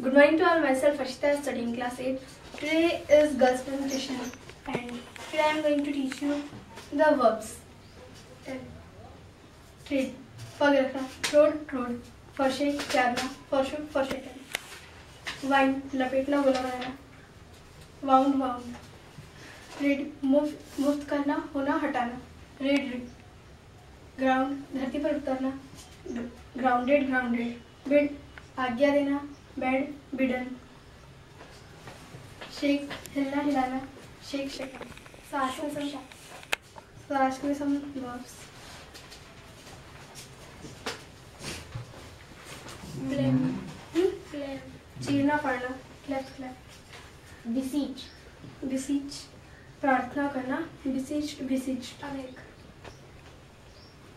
Good morning to all. Myself Ashita studying class 8. Today is girls presentation and today I am going to teach you the verbs. Trade. Paragraph. Road, road. Shake, charna. For shoot, for shaken. Wind. लपेटना गोला बनाना. Wound, wound. Read. Move, मुफ़्त करना, होना, हटाना. Read, read. Ground. धरती पर उतरना. Grounded, grounded. Bid. आज्ञा देना बेड बिडन। शेख हिलना हिलाना शेख शेखन चीरना पड़ना क्लैप क्लैप बिसीच बिसीच प्रार्थना करना। Beseech beseech awake.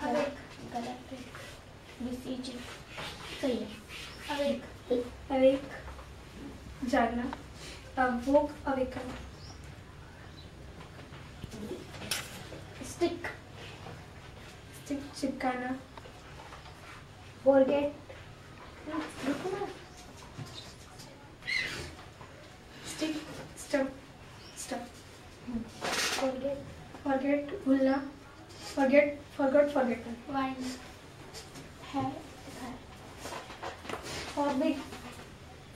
अवेक। गलत बिसीच सही है। अवेक। Awake जागना awoke awaken stick stick चिपकाना रुको ना stick stop stop forget forget भूलना forget forgot forgotten wind है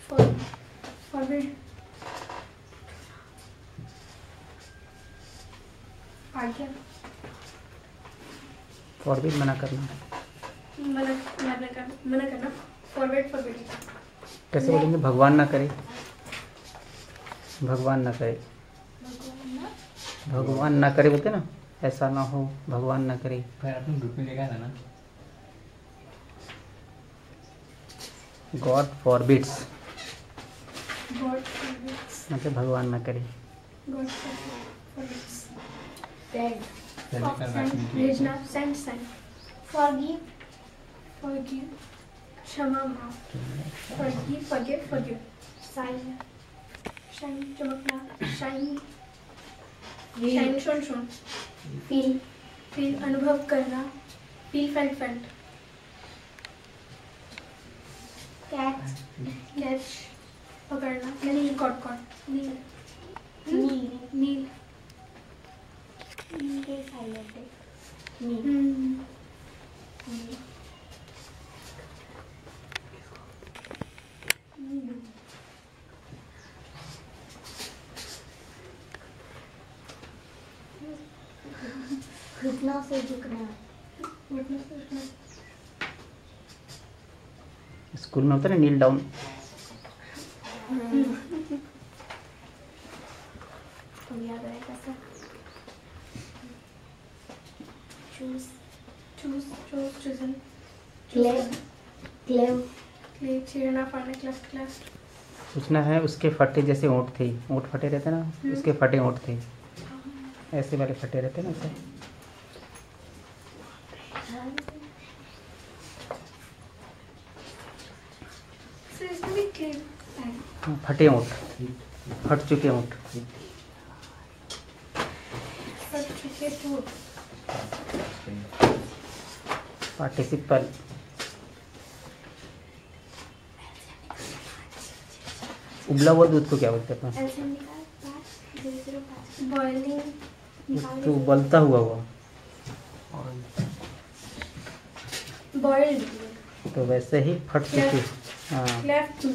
for forbid आज्ञा फॉरबिड मना करना। मना मना करना मना करना। Forward forbid कैसे बोलेंगे? भगवान ना करे। भगवान ना करे। भगवान ना करे बोलते ना? ऐसा ना हो भगवान ना करे। पर आपने ग्रुप में देखा था ना? गॉड फॉरबिड्स मतलब भगवान ना करे। God forbids. Send भेजना सेंड सेंड फॉरगिव क्षमा माफ़ फॉरगिव फॉरगेट फॉरगिव साइन अनुभव करना फील फेल्ट फेल्ट kneel के silent है kneel हम्म kneel घुटनों से झुकना witness witness स्कूल में होता है ना नील down choose choose choose chosen claim claim clay छेड़ना फाड़ना क्लेफ्ट क्लेफ्ट पूछना है उसके फटे जैसे ऊँट थे ऊँट फटे रहते ना? उसके फटे ऊँट थे। ऐसे वाले फटे रहते ना ऐसे हाँ, फटे ऊँट। फट चुके ऊँट। तो पार्टिसिपल उबला हुआ दूध को क्या बोलते हैं? अपन? तो उबलता हुआ हुआ। तो वैसे ही फट चुकी हाँ। Cleft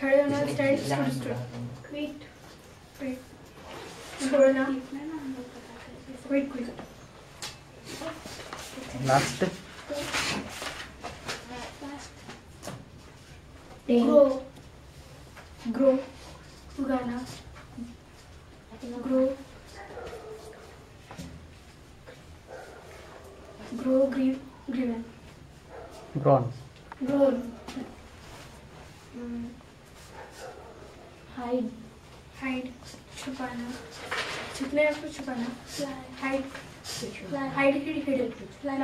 Corona stands to st Wait. Wait. Corona. Wait, wait. Last. Ten. Grow. Grow. Ugana. Grow. Grow gri griven. Grown. Grown. Mm. Hide hide छुपाना छुपने आपको छुपाना fly hide hid hidden fly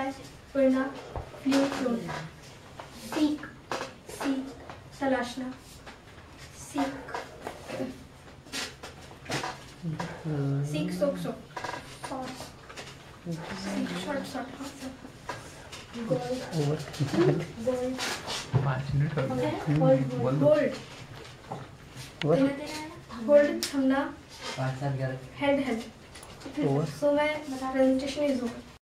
उड़ना flew float seek seek तलाशना seek seek soak soak sauce short short हो गए बोल दो होल्ड ओवर होल्ड थंबना पाँच सात ग्यारह हेड हेड ओवर सो मैं बता प्रेजेंटेशन इज़ ओवर